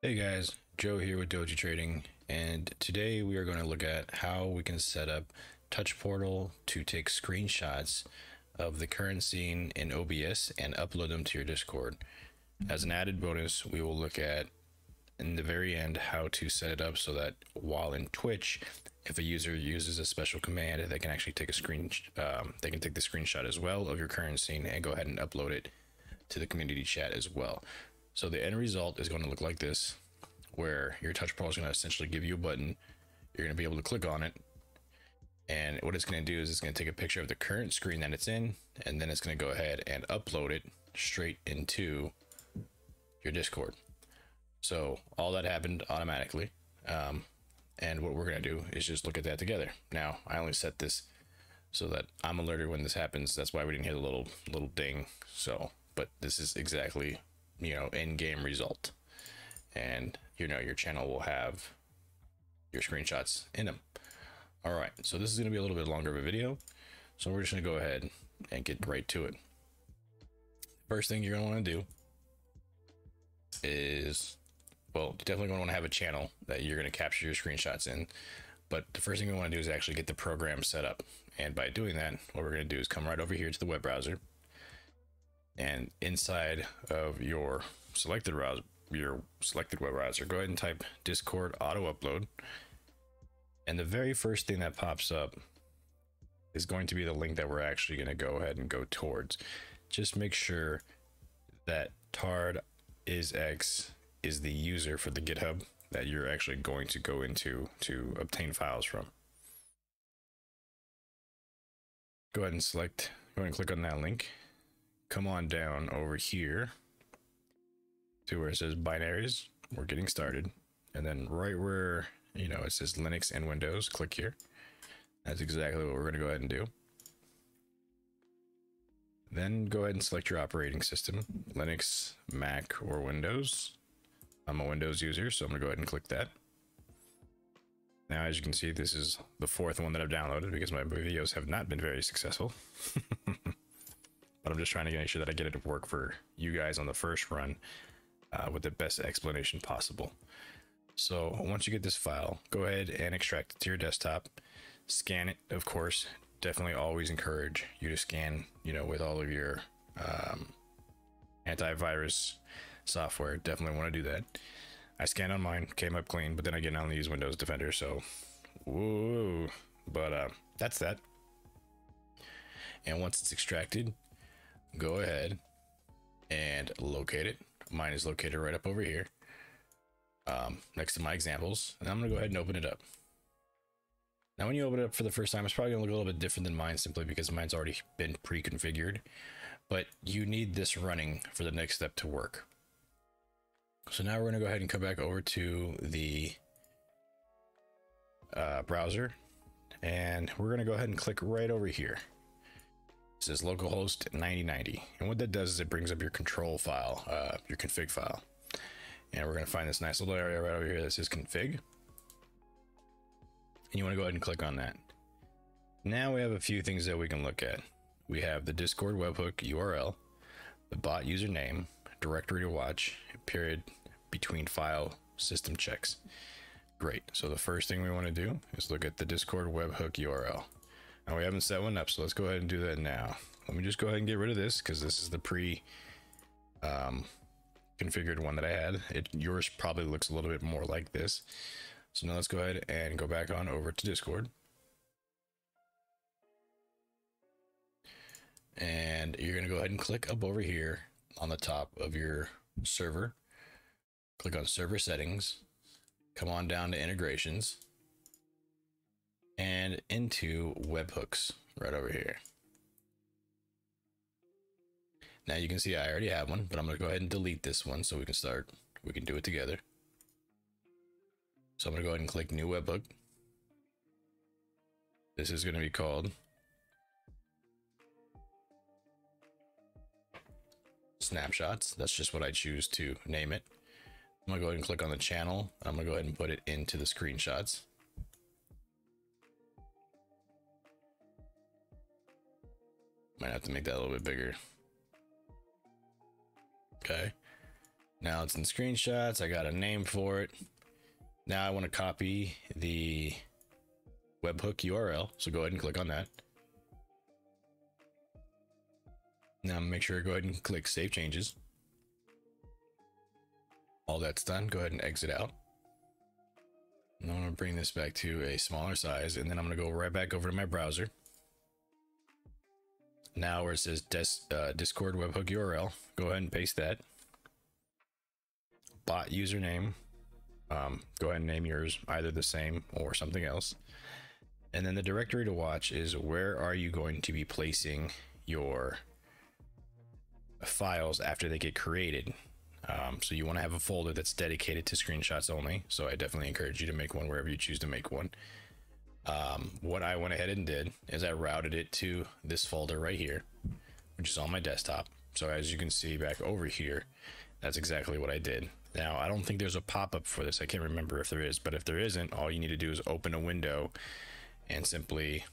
Hey guys, Joe here with Doji Trading, and today we are going to look at how we can set up Touch Portal to take screenshots of the current scene in OBS and upload them to your Discord. As an added bonus, we will look at in the very end how to set it up so that while in Twitch, if a user uses a special command, they can actually take a screen, um, they can take the screenshot as well of your current scene and go ahead and upload it to the community chat as well. So the end result is going to look like this, where your touch portal is going to essentially give you a button. You're going to be able to click on it. And what it's going to do is it's going to take a picture of the current screen that it's in, and then it's going to go ahead and upload it straight into your Discord. So all that happened automatically. Um, and what we're going to do is just look at that together. Now, I only set this so that I'm alerted when this happens. That's why we didn't hear the little little ding. So, but this is exactly you know in-game result. And you know your channel will have your screenshots in them. All right so this is going to be a little bit longer of a video so we're just going to go ahead and get right to it. First thing you're going to want to do is well definitely going to want to have a channel that you're going to capture your screenshots in but the first thing we want to do is actually get the program set up. And by doing that what we're going to do is come right over here to the web browser and inside of your selected browser your selected web browser go ahead and type discord auto upload. And the very first thing that pops up is going to be the link that we're actually going to go ahead and go towards. Just make sure that tard is x is the user for the github that you're actually going to go into to obtain files from. Go ahead and select go ahead and click on that link come on down over here to where it says binaries. We're getting started. And then right where, you know, it says Linux and Windows, click here. That's exactly what we're going to go ahead and do. Then go ahead and select your operating system, Linux, Mac, or Windows. I'm a Windows user, so I'm going to go ahead and click that. Now, as you can see, this is the fourth one that I've downloaded because my videos have not been very successful. but I'm just trying to make sure that I get it to work for you guys on the first run uh, with the best explanation possible. So once you get this file, go ahead and extract it to your desktop, scan it, of course. Definitely always encourage you to scan, you know, with all of your um, antivirus software. Definitely want to do that. I scanned on mine, came up clean, but then again, I only use Windows Defender, so whoa. But uh, that's that. And once it's extracted, go ahead and locate it. Mine is located right up over here um, next to my examples. And I'm going to go ahead and open it up. Now, when you open it up for the first time, it's probably going to look a little bit different than mine simply because mine's already been pre-configured. But you need this running for the next step to work. So now we're going to go ahead and come back over to the uh, browser. And we're going to go ahead and click right over here. Says localhost 9090. And what that does is it brings up your control file, uh, your config file. And we're going to find this nice little area right over here that says config. And you want to go ahead and click on that. Now we have a few things that we can look at. We have the Discord webhook URL, the bot username, directory to watch, period, between file system checks. Great. So the first thing we want to do is look at the Discord webhook URL. Now we haven't set one up, so let's go ahead and do that now. Let me just go ahead and get rid of this because this is the pre um, configured one that I had. It yours probably looks a little bit more like this. So now let's go ahead and go back on over to Discord. And you're going to go ahead and click up over here on the top of your server. Click on server settings. Come on down to integrations and into webhooks right over here. Now you can see I already have one, but I'm going to go ahead and delete this one so we can start. We can do it together. So I'm going to go ahead and click new webhook. This is going to be called snapshots. That's just what I choose to name it. I'm going to go ahead and click on the channel. I'm going to go ahead and put it into the screenshots. Might have to make that a little bit bigger. Okay. Now it's in screenshots. I got a name for it. Now I want to copy the webhook URL. So go ahead and click on that. Now make sure go ahead and click save changes. All that's done, go ahead and exit out. And I'm gonna bring this back to a smaller size and then I'm gonna go right back over to my browser. Now where it says uh, Discord webhook URL, go ahead and paste that. Bot username, um, go ahead and name yours either the same or something else. And then the directory to watch is where are you going to be placing your files after they get created. Um, so you want to have a folder that's dedicated to screenshots only. So I definitely encourage you to make one wherever you choose to make one. Um, what I went ahead and did is I routed it to this folder right here, which is on my desktop. So as you can see back over here, that's exactly what I did. Now, I don't think there's a pop-up for this. I can't remember if there is, but if there isn't, all you need to do is open a window and simply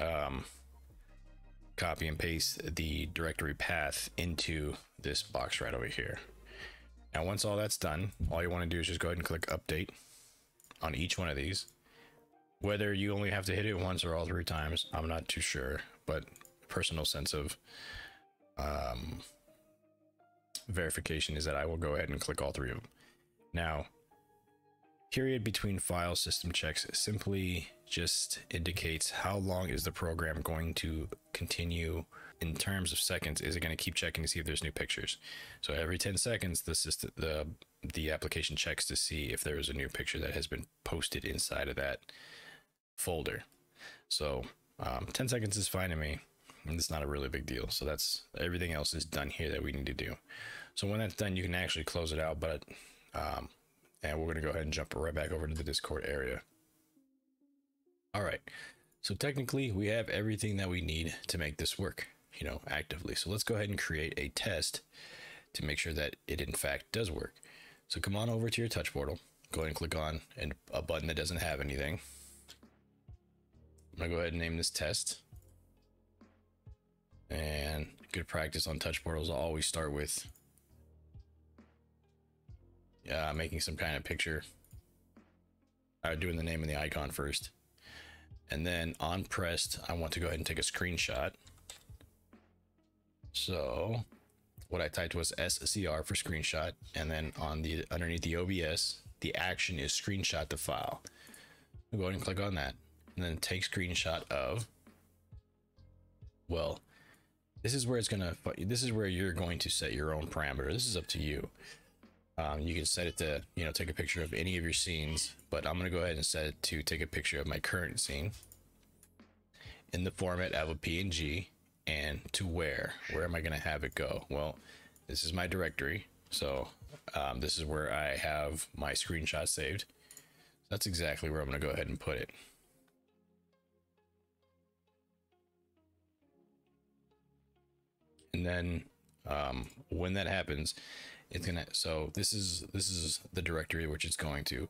um, copy and paste the directory path into this box right over here. Now, once all that's done, all you want to do is just go ahead and click update on each one of these. Whether you only have to hit it once or all three times, I'm not too sure, but personal sense of um, verification is that I will go ahead and click all three of them. Now, period between file system checks simply just indicates how long is the program going to continue in terms of seconds is it going to keep checking to see if there's new pictures so every 10 seconds the system the the application checks to see if there is a new picture that has been posted inside of that folder so um, 10 seconds is fine to me and it's not a really big deal so that's everything else is done here that we need to do so when that's done you can actually close it out but um, and we're going to go ahead and jump right back over to the discord area all right. So technically we have everything that we need to make this work, you know, actively. So let's go ahead and create a test to make sure that it in fact does work. So come on over to your touch portal, go ahead and click on and a button that doesn't have anything. I'm gonna go ahead and name this test. And good practice on touch portals, I'll always start with yeah, making some kind of picture. I uh, doing the name and the icon first. And then on pressed, I want to go ahead and take a screenshot. So what I typed was SCR for screenshot. And then on the underneath the OBS, the action is screenshot the file. I'll go ahead and click on that and then take screenshot of, well, this is where it's to, this is where you're going to set your own parameter. This is up to you. Um, you can set it to, you know, take a picture of any of your scenes, but I'm to go ahead and set it to take a picture of my current scene in the format of a PNG and to where, where am I to have it go? Well, this is my directory. So um, this is where I have my screenshot saved. That's exactly where I'm to go ahead and put it. And then um, when that happens, it's gonna so this is this is the directory which it's going to.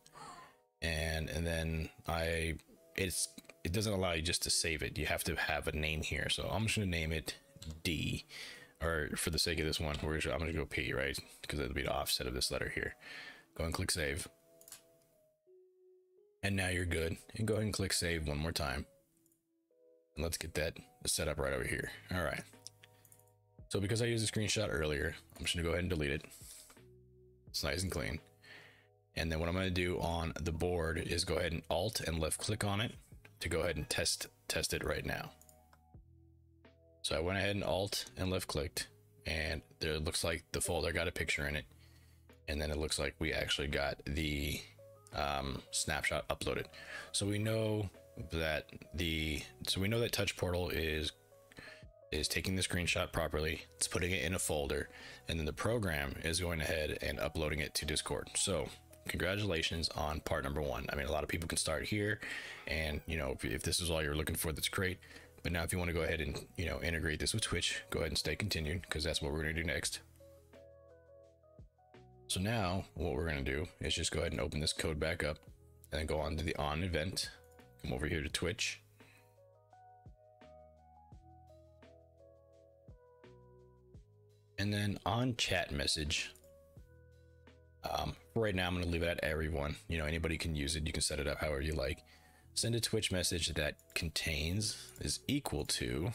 And and then i it's it doesn't allow you just to save it. You have to have a name here. So i'm just gonna name it d. Or for the sake of this one we're i'm gonna go p right? Because it'll be the offset of this letter here. Go and click save. And now you're good. And go ahead and click save one more time. And let's get that set up right over here. All right so because I used a screenshot earlier, I'm just gonna go ahead and delete it. It's nice and clean. And then what I'm gonna do on the board is go ahead and Alt and left click on it to go ahead and test test it right now. So I went ahead and Alt and left clicked and there looks like the folder got a picture in it. And then it looks like we actually got the um, snapshot uploaded. So we know that the so we know that touch portal is is taking the screenshot properly, it's putting it in a folder, and then the program is going ahead and uploading it to Discord. So congratulations on part number one. I mean, a lot of people can start here, and you know, if, if this is all you're looking for, that's great. But now, if you want to go ahead and you know integrate this with Twitch, go ahead and stay continued because that's what we're going to do next. So now, what we're going to do is just go ahead and open this code back up, and then go on to the on event. Come over here to Twitch And then on chat message, Um, right now, I'm going to leave it at everyone. You know, anybody can use it. You can set it up however you like. Send a Twitch message that contains is equal to,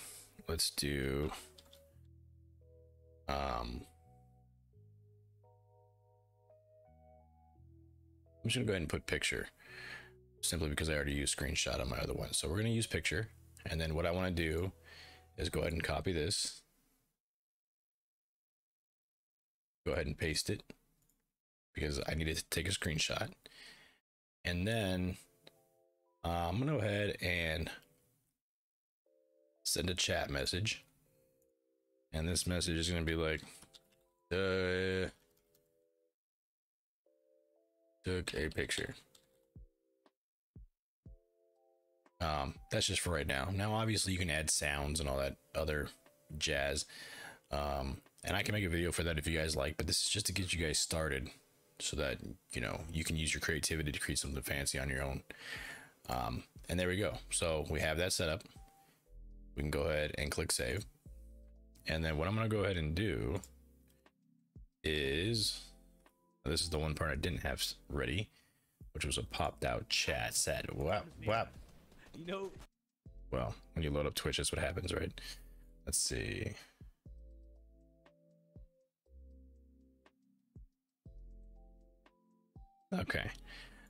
let's do, um, I'm just gonna go ahead and put picture simply because I already used screenshot on my other one. So we're gonna use picture. And then what I wanna do is go ahead and copy this. Go ahead and paste it because I needed to take a screenshot. And then uh, I'm gonna go ahead and send a chat message. And this message is gonna be like, uh, took a picture. Um, that's just for right now. Now, obviously, you can add sounds and all that other jazz. Um, and I can make a video for that if you guys like, but this is just to get you guys started so that, you know, you can use your creativity to create something fancy on your own. Um, and there we go. So we have that set up. We can go ahead and click save. And then what I'm going to go ahead and do is this is the one part I didn't have ready, which was a popped out chat set. Wow, wow. You know, well, when you load up Twitch, that's what happens, right? Let's see. Okay,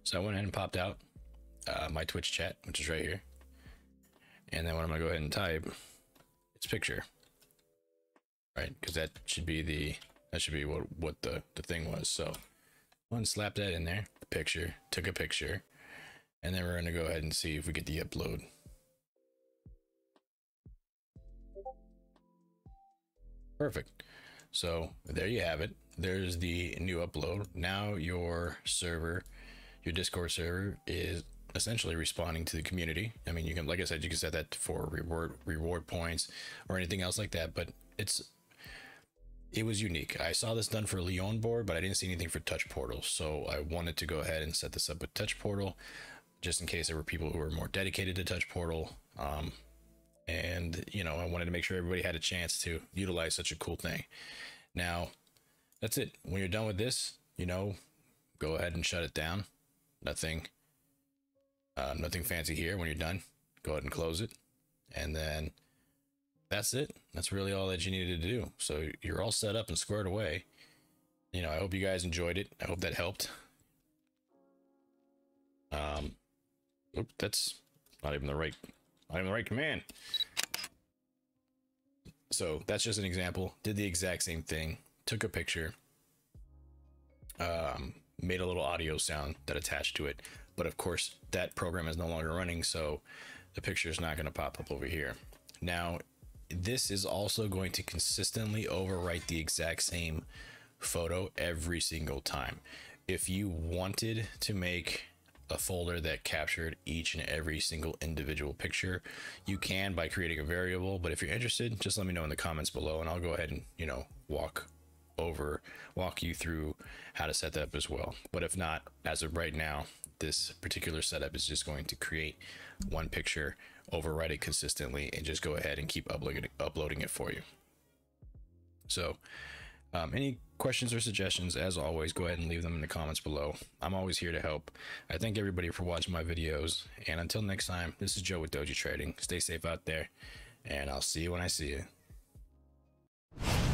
so I went ahead and popped out uh, my Twitch chat, which is right here. And then what I'm gonna go ahead and type, it's picture, right? Because that should be the that should be what what the the thing was. So one slap that in there, the picture, took a picture, and then we're gonna go ahead and see if we get the upload. Perfect. So there you have it. There's the new upload. Now your server, your Discord server is essentially responding to the community. I mean, you can, like I said, you can set that for reward reward points or anything else like that, but it's it was unique. I saw this done for LioranBoard, but I didn't see anything for Touch Portal. So I wanted to go ahead and set this up with Touch Portal, just in case there were people who were more dedicated to Touch Portal. Um, and you know, I wanted to make sure everybody had a chance to utilize such a cool thing. Now, that's it. When you're done with this, you know, go ahead and shut it down. Nothing, uh, nothing fancy here. When you're done, go ahead and close it, and then that's it. That's really all that you needed to do. So you're all set up and squared away. You know, I hope you guys enjoyed it. I hope that helped. Um, oop, that's not even the right, not even the right command. So that's just an example. Did the exact same thing. Took a picture. Um, made a little audio sound that attached to it. But of course, that program is no longer running, so the picture is not going to pop up over here. Now, this is also going to consistently overwrite the exact same photo every single time. If you wanted to make a folder that captured each and every single individual picture, you can by creating a variable. But if you're interested, just let me know in the comments below and I'll go ahead and, you know, walk over, walk you through how to set that up as well. But if not, as of right now, this particular setup is just going to create one picture overwrite it consistently and just go ahead and keep uploading it, uploading it for you. So, um, any questions or suggestions, as always, go ahead and leave them in the comments below. I'm always here to help. I thank everybody for watching my videos. And until next time, this is Joe with Doji Trading. Stay safe out there, and I'll see you when I see you.